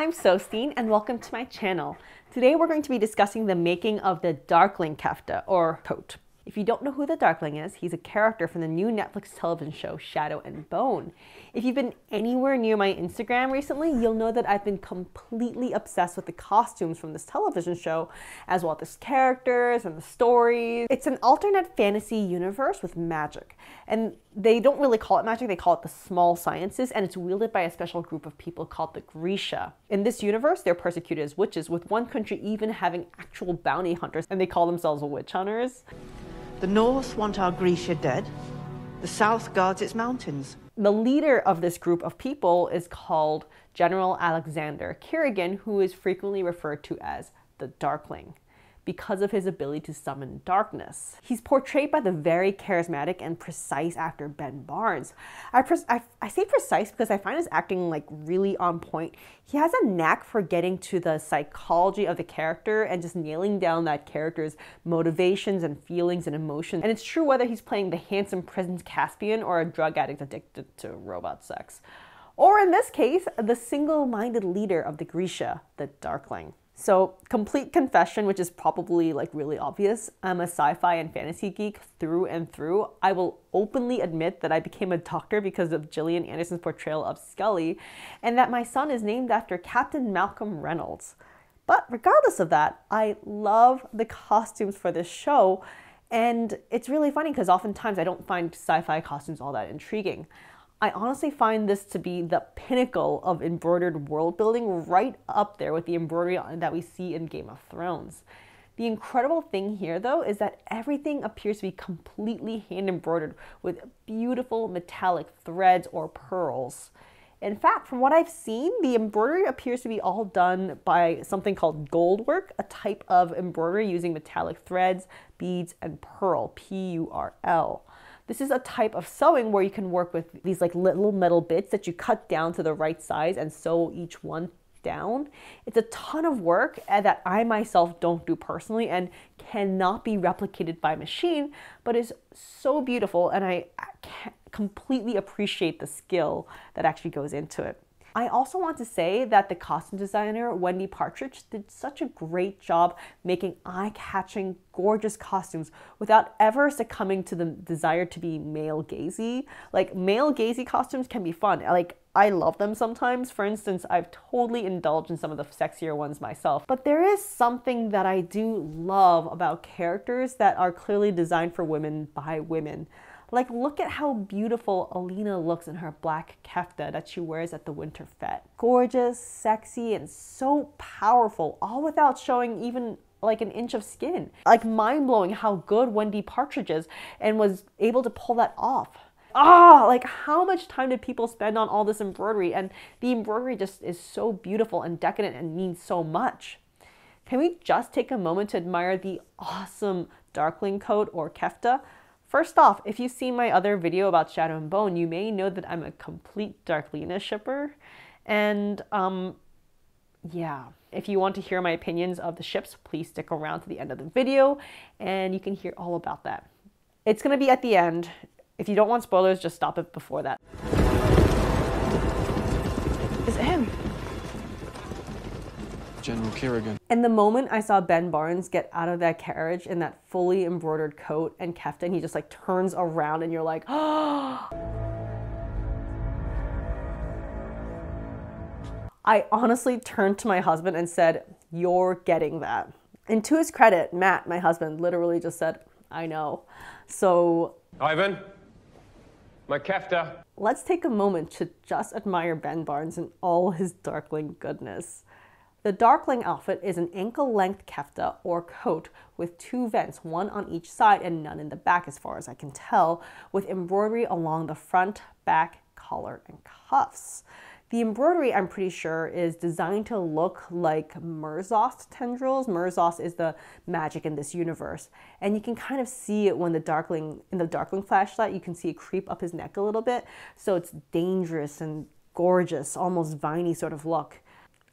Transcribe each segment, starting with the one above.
I'm Sewstine and welcome to my channel. Today we're going to be discussing the making of the Darkling Kefta, or coat. If you don't know who the Darkling is, he's a character from the new Netflix television show Shadow and Bone. If you've been anywhere near my Instagram recently, you'll know that I've been completely obsessed with the costumes from this television show, as well as the characters and the stories. It's an alternate fantasy universe with magic, and they don't really call it magic, they call it the small sciences, and it's wielded by a special group of people called the Grisha. In this universe, they're persecuted as witches, with one country even having actual bounty hunters, and they call themselves witch hunters. The north want our Grisha dead. The south guards its mountains. The leader of this group of people is called General Alexander Kirigan, who is frequently referred to as the Darkling because of his ability to summon darkness. He's portrayed by the very charismatic and precise actor Ben Barnes. I, say precise because I find his acting like really on point. He has a knack for getting to the psychology of the character and just nailing down that character's motivations and feelings and emotions. And it's true whether he's playing the handsome Prince Caspian or a drug addict addicted to robot sex. Or in this case, the single-minded leader of the Grisha, the Darkling. So, complete confession, which is probably like really obvious, I'm a sci fi and fantasy geek through and through. I will openly admit that I became a doctor because of Gillian Anderson's portrayal of Scully, and that my son is named after Captain Malcolm Reynolds. But regardless of that, I love the costumes for this show, and it's really funny because oftentimes I don't find sci fi costumes all that intriguing. I honestly find this to be the pinnacle of embroidered world building, right up there with the embroidery that we see in Game of Thrones. The incredible thing here, though, is that everything appears to be completely hand embroidered with beautiful metallic threads or pearls. In fact, from what I've seen, the embroidery appears to be all done by something called gold work, a type of embroidery using metallic threads, beads, and pearl, P U R L. This is a type of sewing where you can work with these like little metal bits that you cut down to the right size and sew each one down. It's a ton of work eh, that I myself don't do personally and cannot be replicated by machine, but is so beautiful and I completely appreciate the skill that actually goes into it. I also want to say that the costume designer, Wendy Partridge, did such a great job making eye-catching, gorgeous costumes without ever succumbing to the desire to be male gazy. Like male gazy costumes can be fun. Like I love them sometimes. For instance, I've totally indulged in some of the sexier ones myself. But there is something that I do love about characters that are clearly designed for women by women. Like, look at how beautiful Alina looks in her black kefta that she wears at the winter fete. Gorgeous, sexy, and so powerful, all without showing even like an inch of skin. Like mind blowing how good Wendy Partridge is and was able to pull that off. Ah, like how much time did people spend on all this embroidery? And the embroidery just is so beautiful and decadent and means so much. Can we just take a moment to admire the awesome Darkling coat or kefta? First off, if you've seen my other video about Shadow and Bone, you may know that I'm a complete Darklina shipper. And um, yeah, if you want to hear my opinions of the ships, please stick around to the end of the video and you can hear all about that. It's going to be at the end. If you don't want spoilers, just stop it before that. General Kirigan. And the moment I saw Ben Barnes get out of that carriage in that fully embroidered coat and kefta, he just like turns around and you're like, oh. I honestly turned to my husband and said, You're getting that. And to his credit, Matt, my husband, literally just said, I know. So, Ivan, my kefta. Let's take a moment to just admire Ben Barnes and all his darkling goodness. The Darkling outfit is an ankle-length kefta or coat with two vents, one on each side and none in the back as far as I can tell, with embroidery along the front, back, collar, and cuffs. The embroidery, I'm pretty sure, is designed to look like Merzost tendrils. Merzost is the magic in this universe. And you can kind of see it when the Darkling, in the Darkling flashlight, you can see it creep up his neck a little bit. So it's dangerous and gorgeous, almost viney sort of look.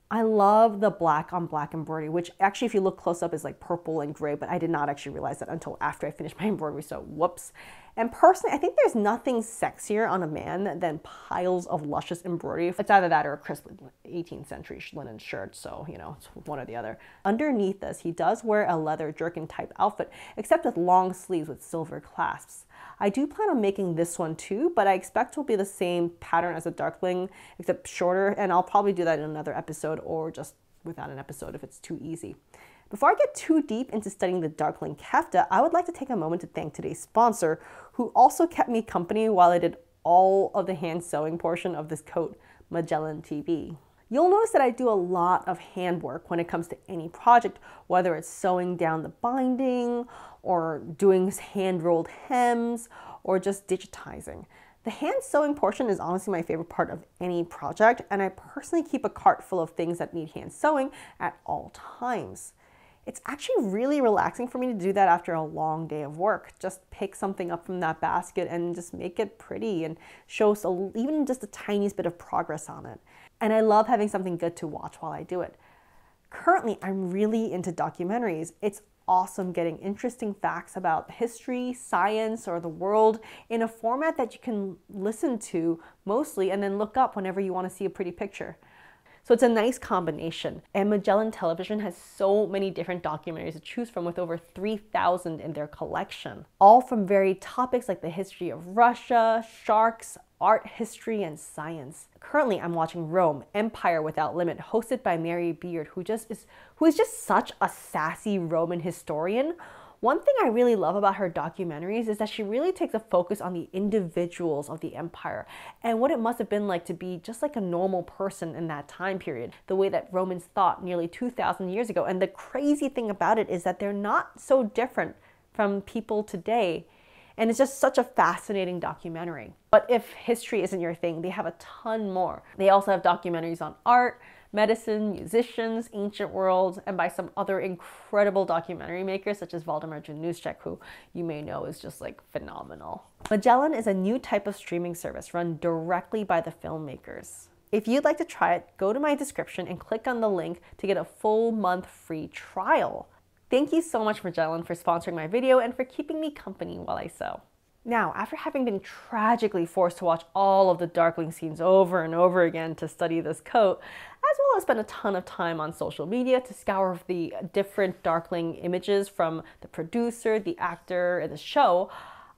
I love the black on black embroidery, which actually, if you look close up, is like purple and gray, but I did not actually realize that until after I finished my embroidery, so whoops. And personally, I think there's nothing sexier on a man than piles of luscious embroidery. It's either that or a crisp 18th century linen shirt, so you know, it's one or the other. Underneath this, he does wear a leather jerkin type outfit, except with long sleeves with silver clasps. I do plan on making this one too, but I expect it will be the same pattern as a Darkling, except shorter, and I'll probably do that in another episode or just without an episode if it's too easy. Before I get too deep into studying the Darkling Kefta, I would like to take a moment to thank today's sponsor, who also kept me company while I did all of the hand sewing portion of this coat, Magellan TV. You'll notice that I do a lot of handwork when it comes to any project, whether it's sewing down the binding or doing hand rolled hems or just digitizing. The hand sewing portion is honestly my favorite part of any project, and I personally keep a cart full of things that need hand sewing at all times. It's actually really relaxing for me to do that after a long day of work. Just pick something up from that basket and just make it pretty and show even just the tiniest bit of progress on it. And I love having something good to watch while I do it. Currently, I'm really into documentaries. It's awesome getting interesting facts about history, science, or the world in a format that you can listen to mostly and then look up whenever you want to see a pretty picture. So it's a nice combination. And Magellan Television has so many different documentaries to choose from with over 3,000 in their collection, all from varied topics like the history of Russia, sharks, art history, and science. Currently, I'm watching Rome, Empire Without Limit, hosted by Mary Beard, who just is who is just such a sassy Roman historian. One thing I really love about her documentaries is that she really takes a focus on the individuals of the empire and what it must have been like to be just like a normal person in that time period, the way that Romans thought nearly 2,000 years ago. And the crazy thing about it is that they're not so different from people today and it's just such a fascinating documentary. But if history isn't your thing, they have a ton more. They also have documentaries on art, medicine, musicians, ancient world, and by some other incredible documentary makers such as Waldemar Januszczak, who you may know is just like phenomenal. Magellan is a new type of streaming service run directly by the filmmakers. If you'd like to try it, go to my description and click on the link to get a full month free trial. Thank you so much, Magellan, for sponsoring my video and for keeping me company while I sew. Now, after having been tragically forced to watch all of the Darkling scenes over and over again to study this coat, as well as spend a ton of time on social media to scour the different Darkling images from the producer, the actor, and the show,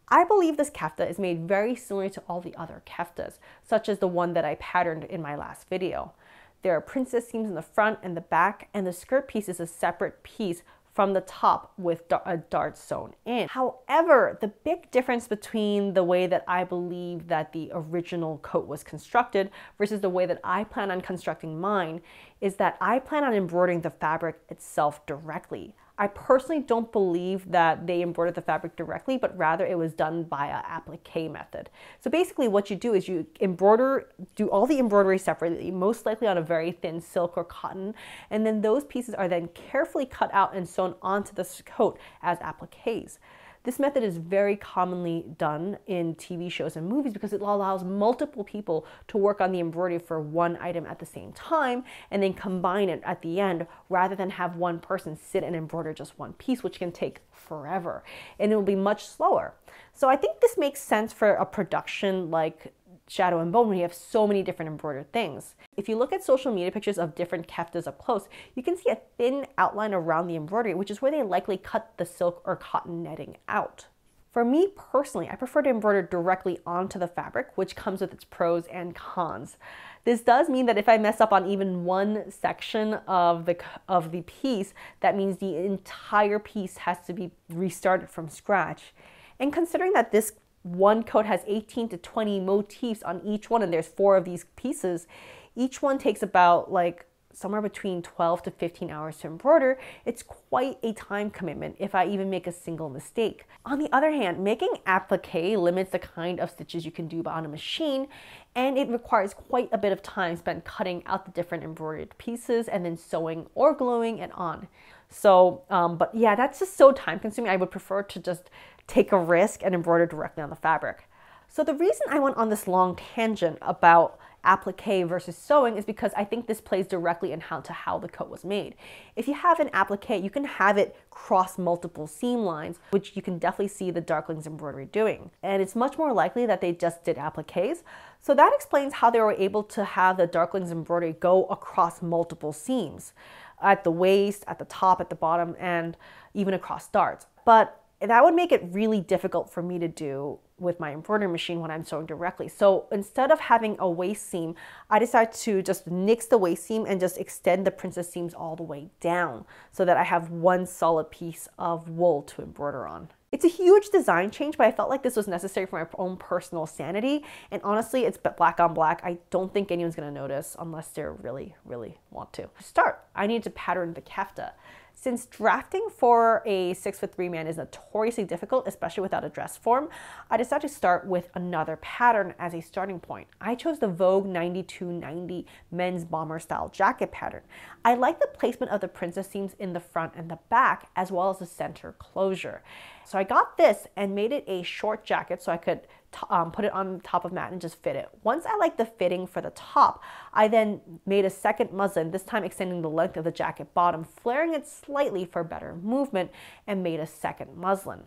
I believe this kefta is made very similar to all the other keftas, such as the one that I patterned in my last video. There are princess seams in the front and the back, and the skirt piece is a separate piece from the top with a dart sewn in. However, the big difference between the way that I believe that the original coat was constructed versus the way that I plan on constructing mine is that I plan on embroidering the fabric itself directly. I personally don't believe that they embroidered the fabric directly, but rather it was done by a applique method. So basically what you do is you embroider, do all the embroidery separately, most likely on a very thin silk or cotton, and then those pieces are then carefully cut out and sewn onto the coat as appliques. This method is very commonly done in TV shows and movies because it allows multiple people to work on the embroidery for one item at the same time and then combine it at the end rather than have one person sit and embroider just one piece, which can take forever and it will be much slower. So I think this makes sense for a production like shadow and bone when you have so many different embroidered things. If you look at social media pictures of different keftas up close, you can see a thin outline around the embroidery, which is where they likely cut the silk or cotton netting out. For me personally, I prefer to embroider directly onto the fabric, which comes with its pros and cons. This does mean that if I mess up on even one section of the, of the piece, that means the entire piece has to be restarted from scratch. And considering that this one coat has 18 to 20 motifs on each one and there's four of these pieces each one takes about like somewhere between 12 to 15 hours to embroider, it's quite a time commitment if I even make a single mistake. On the other hand, making applique limits the kind of stitches you can do on a machine and it requires quite a bit of time spent cutting out the different embroidered pieces and then sewing or gluing it on. So, um, but yeah, that's just so time consuming. I would prefer to just take a risk and embroider directly on the fabric. So the reason I went on this long tangent about applique versus sewing is because I think this plays directly in how to how the coat was made. If you have an applique, you can have it cross multiple seam lines, which you can definitely see the Darklings embroidery doing. And it's much more likely that they just did appliques. So that explains how they were able to have the Darklings embroidery go across multiple seams at the waist, at the top, at the bottom, and even across darts. But that would make it really difficult for me to do with my embroidery machine when I'm sewing directly. So instead of having a waist seam, I decided to just nix the waist seam and just extend the princess seams all the way down so that I have one solid piece of wool to embroider on. It's a huge design change, but I felt like this was necessary for my own personal sanity. And honestly, it's black on black. I don't think anyone's gonna notice unless they really, really want to. To start, I need to pattern the kefta. Since drafting for a six foot three man is notoriously difficult, especially without a dress form, I decided to start with another pattern as a starting point. I chose the Vogue 9290 men's bomber style jacket pattern. I like the placement of the princess seams in the front and the back, as well as the center closure. So I got this and made it a short jacket so I could um, put it on top of Matt and just fit it. Once I liked the fitting for the top, I then made a second muslin, this time extending the length of the jacket bottom, flaring it slightly for better movement, and made a second muslin.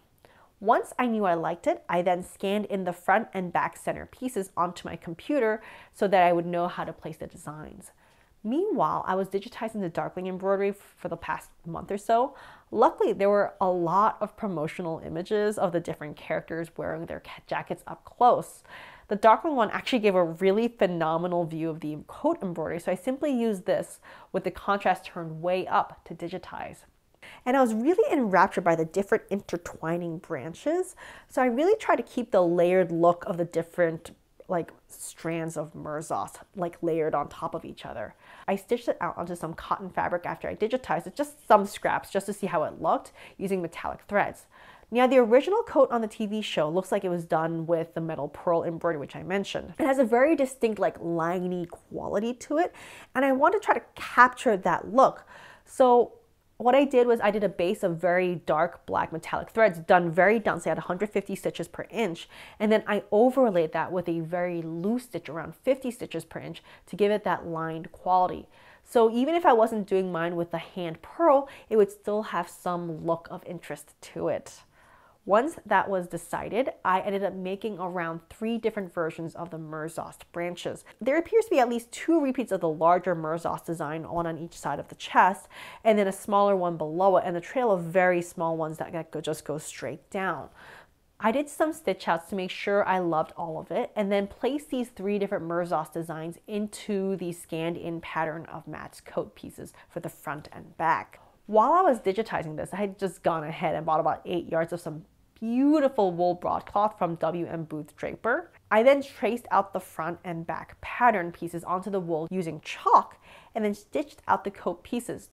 Once I knew I liked it, I then scanned in the front and back center pieces onto my computer so that I would know how to place the designs. Meanwhile, I was digitizing the Darkling embroidery for the past month or so. Luckily, there were a lot of promotional images of the different characters wearing their jackets up close. The Darkling one actually gave a really phenomenal view of the coat embroidery, so I simply used this with the contrast turned way up to digitize. And I was really enraptured by the different intertwining branches. So I really tried to keep the layered look of the different like strands of Merzost like layered on top of each other. I stitched it out onto some cotton fabric after I digitized it, just some scraps just to see how it looked using metallic threads. Now the original coat on the TV show looks like it was done with the metal pearl embroidery which I mentioned. It has a very distinct like liney quality to it and I want to try to capture that look. So what I did was I did a base of very dark black metallic threads done very densely at 150 stitches per inch. And then I overlaid that with a very loose stitch around 50 stitches per inch to give it that lined quality. So even if I wasn't doing mine with the hand purl, it would still have some look of interest to it. Once that was decided, I ended up making around three different versions of the Merzost branches. There appears to be at least two repeats of the larger Merzost design, one on each side of the chest, and then a smaller one below it, and a trail of very small ones that just go straight down. I did some stitch outs to make sure I loved all of it and then placed these three different Merzost designs into the scanned in pattern of Matt's coat pieces for the front and back. While I was digitizing this, I had just gone ahead and bought about eight yards of some beautiful wool broadcloth from W.M. Booth Draper. I then traced out the front and back pattern pieces onto the wool using chalk and then stitched out the coat pieces.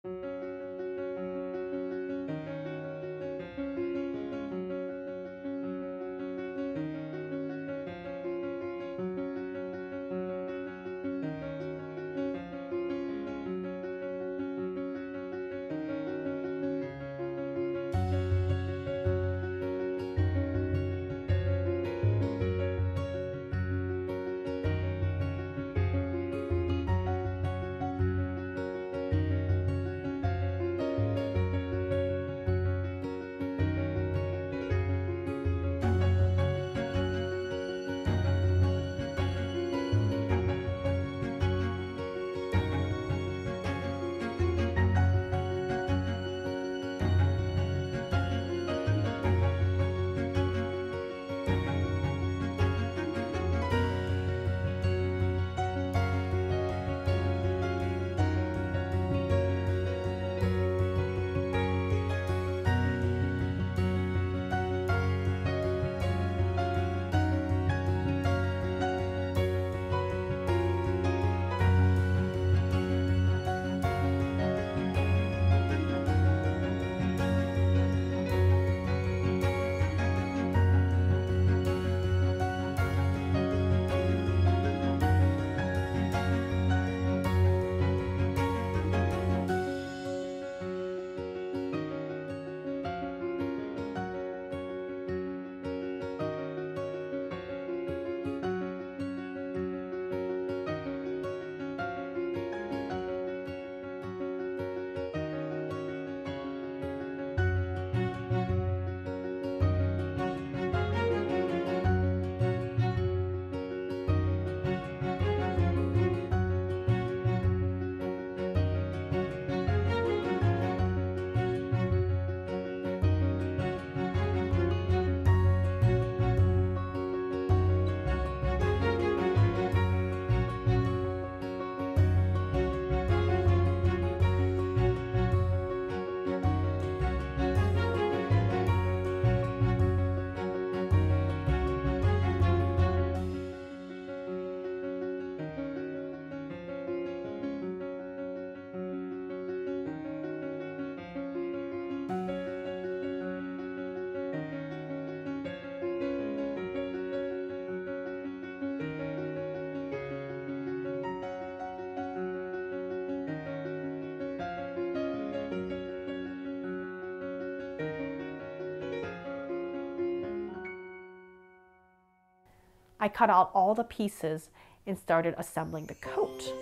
I cut out all the pieces and started assembling the coat.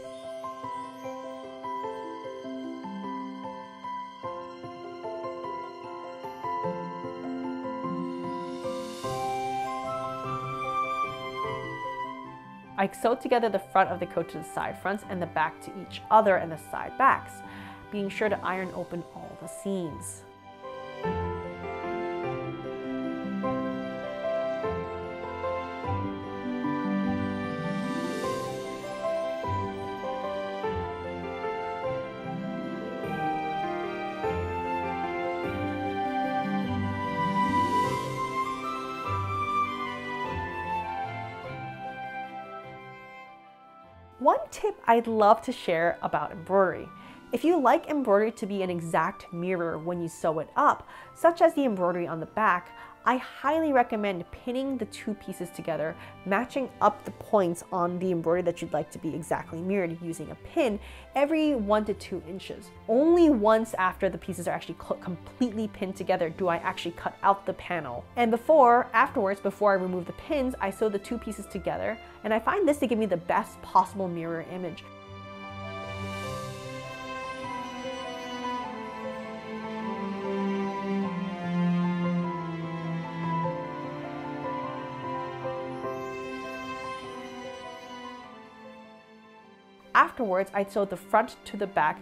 I sewed together the front of the coat to the side fronts and the back to each other and the side backs, being sure to iron open all the seams. One tip I'd love to share about embroidery. If you like embroidery to be an exact mirror when you sew it up, such as the embroidery on the back, I highly recommend pinning the two pieces together, matching up the points on the embroidery that you'd like to be exactly mirrored using a pin every one to two inches. Only once after the pieces are actually completely pinned together do I actually cut out the panel. And before, afterwards, before I remove the pins, I sew the two pieces together, and I find this to give me the best possible mirror image. Afterwards, I sewed the front to the back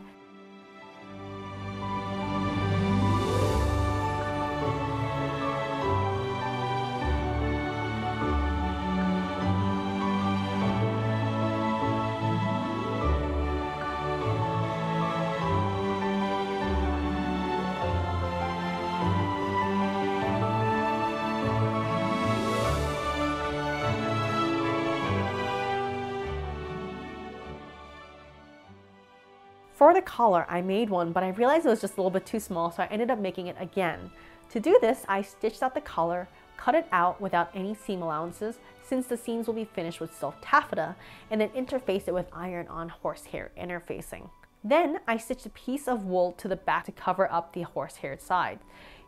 the collar, I made one, but I realized it was just a little bit too small, so I ended up making it again. To do this, I stitched out the collar, cut it out without any seam allowances, since the seams will be finished with silk taffeta, and then interface it with iron-on horsehair interfacing. Then I stitched a piece of wool to the back to cover up the horsehair side.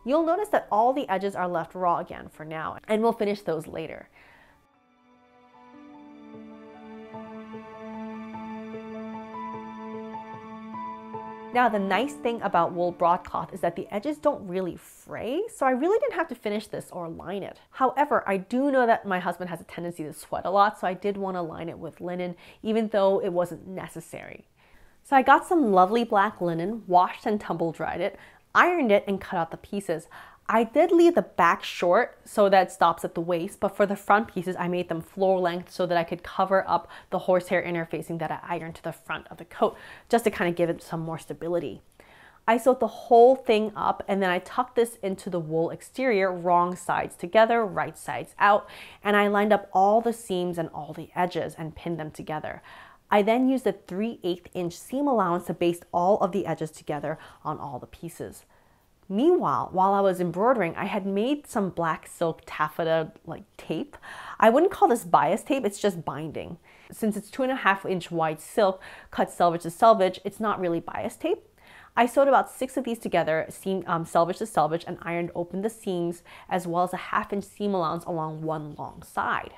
You'll notice that all the edges are left raw again for now, and we'll finish those later. Now the nice thing about wool broadcloth is that the edges don't really fray, so I really didn't have to finish this or line it. However, I do know that my husband has a tendency to sweat a lot, so I did want to line it with linen, even though it wasn't necessary. So I got some lovely black linen, washed and tumble dried it, ironed it, and cut out the pieces. I did leave the back short so that it stops at the waist, but for the front pieces, I made them floor length so that I could cover up the horsehair interfacing that I ironed to the front of the coat, just to kind of give it some more stability. I sewed the whole thing up and then I tucked this into the wool exterior, wrong sides together, right sides out, and I lined up all the seams and all the edges and pinned them together. I then used a 3 8 inch seam allowance to baste all of the edges together on all the pieces. Meanwhile, while I was embroidering, I had made some black silk taffeta like tape. I wouldn't call this bias tape, it's just binding. Since it's two and a half inch wide silk, cut selvage to selvage, it's not really bias tape. I sewed about six of these together, seam, um, selvage to selvage, and ironed open the seams as well as a half inch seam allowance along one long side.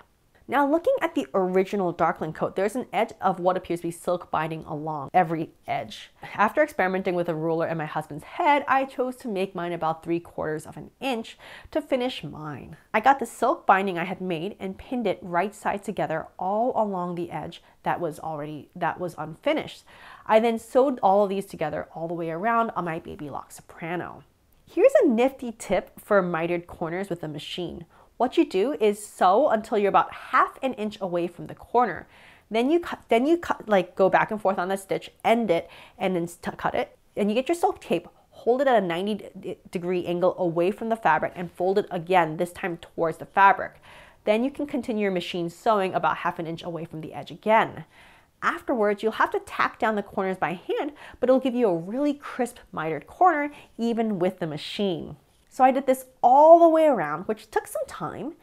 Now looking at the original Darkling coat, there's an edge of what appears to be silk binding along every edge. After experimenting with a ruler and my husband's head, I chose to make mine about three quarters of an inch to finish mine. I got the silk binding I had made and pinned it right side together all along the edge that was already, that was unfinished. I then sewed all of these together all the way around on my Baby Lock Soprano. Here's a nifty tip for mitered corners with a machine. What you do is sew until you're about half an inch away from the corner. Then you cut, then you cut, like go back and forth on the stitch, end it, and then cut it. And you get your silk tape, hold it at a 90 degree angle away from the fabric and fold it again, this time towards the fabric. Then you can continue your machine sewing about half an inch away from the edge again. Afterwards, you'll have to tack down the corners by hand, but it'll give you a really crisp mitered corner even with the machine. So I did this all the way around, which took some time.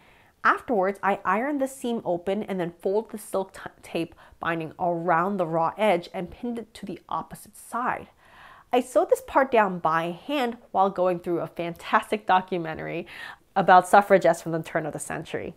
Afterwards, I ironed the seam open and then folded the silk tape binding around the raw edge and pinned it to the opposite side. I sewed this part down by hand while going through a fantastic documentary about suffragettes from the turn of the century.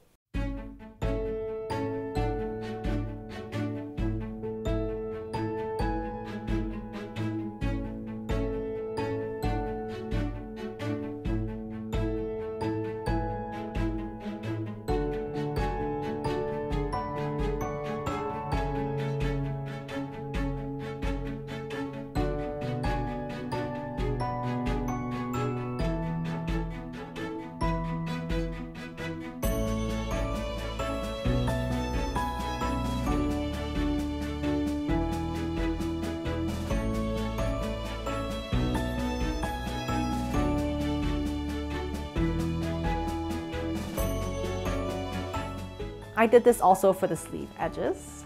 Did this also for the sleeve edges.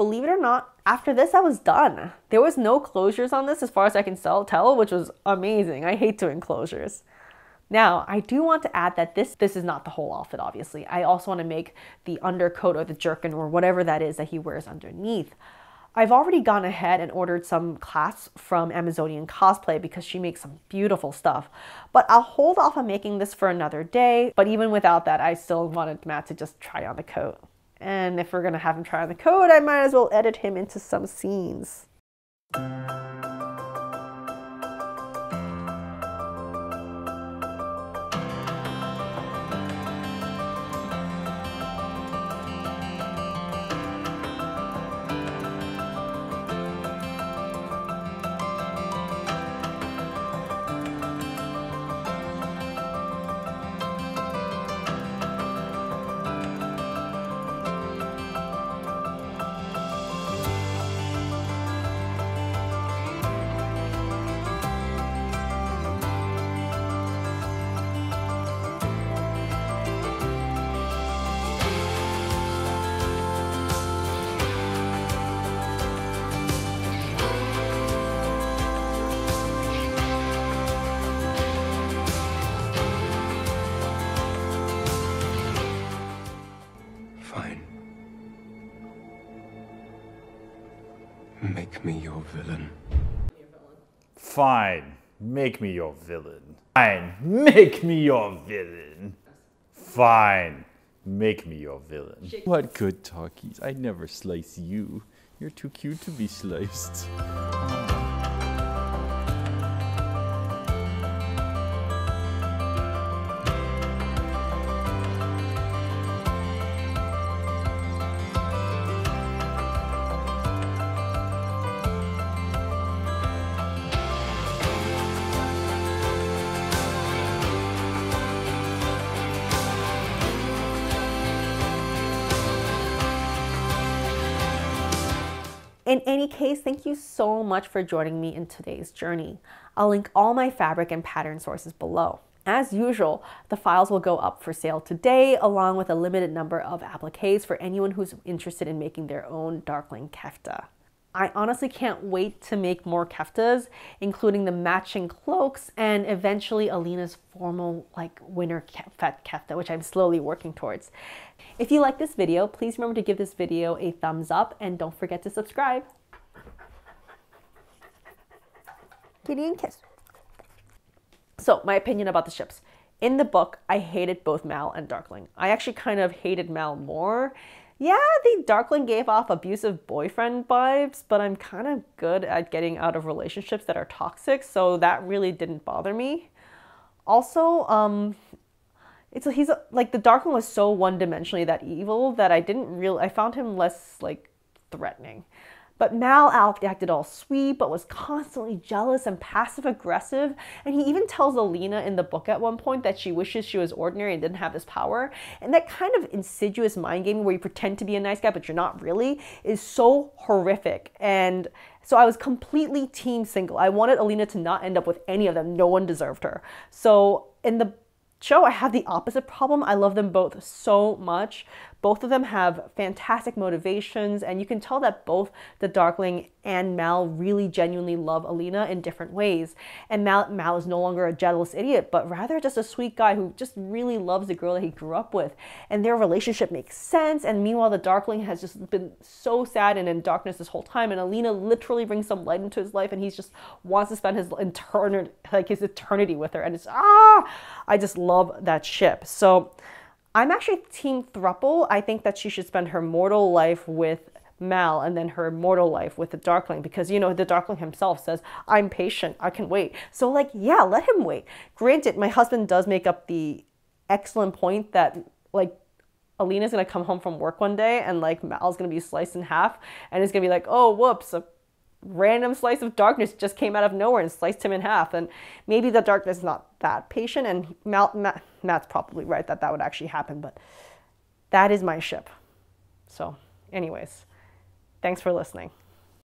believe it or not, after this, I was done. There was no closures on this as far as I can tell, which was amazing. I hate doing closures. Now, I do want to add that this this is not the whole outfit, obviously. I also want to make the undercoat or the jerkin or whatever that is that he wears underneath. I've already gone ahead and ordered some clasps from Amazonian Cosplay because she makes some beautiful stuff. But I'll hold off on making this for another day. But even without that, I still wanted Matt to just try on the coat. And if we're gonna have him try on the coat, I might as well edit him into some scenes. Make me your villain. Fine, make me your villain. Fine, make me your villain. Fine, make me your villain. What good talkies. I'd never slice you. You're too cute to be sliced. In any case, thank you so much for joining me in today's journey. I'll link all my fabric and pattern sources below. As usual, the files will go up for sale today along with a limited number of appliques for anyone who's interested in making their own Darkling kefta. I honestly can't wait to make more keftas, including the matching cloaks and eventually Alina's formal like winter fete kefta, which I'm slowly working towards. If you like this video, please remember to give this video a thumbs up and don't forget to subscribe. Kitty and kiss. So my opinion about the ships. In the book, I hated both Mal and Darkling. I actually kind of hated Mal more yeah, the Darkling gave off abusive boyfriend vibes, but I'm kind of good at getting out of relationships that are toxic, so that really didn't bother me. Also, um, it's he's like the Darkling was so one-dimensionally that evil that I didn't really I found him less like threatening. But Mal acted all sweet, but was constantly jealous and passive aggressive. And he even tells Alina in the book at one point that she wishes she was ordinary and didn't have this power. And that kind of insidious mind game where you pretend to be a nice guy, but you're not really, is so horrific. And so I was completely team single. I wanted Alina to not end up with any of them. No one deserved her. So in the show, I have the opposite problem. I love them both so much. Both of them have fantastic motivations, and you can tell that both the Darkling and Mal really genuinely love Alina in different ways. And Mal, Mal is no longer a jealous idiot, but rather just a sweet guy who just really loves the girl that he grew up with. And their relationship makes sense. And meanwhile, the Darkling has just been so sad and in darkness this whole time. And Alina literally brings some light into his life, and he just wants to spend his eternity, like his eternity with her. And it's ah, I just love that ship. So. I'm actually team thruple. I think that she should spend her mortal life with Mal and then her mortal life with the Darkling because you know the Darkling himself says I'm patient. I can wait. So like yeah let him wait. Granted my husband does make up the excellent point that like Alina's gonna come home from work one day and like Mal's gonna be sliced in half and it's gonna be like oh whoops random slice of darkness just came out of nowhere and sliced him in half and maybe the darkness is not that patient and Matt, Matt's probably right that that would actually happen but That is my ship. So, anyways, thanks for listening.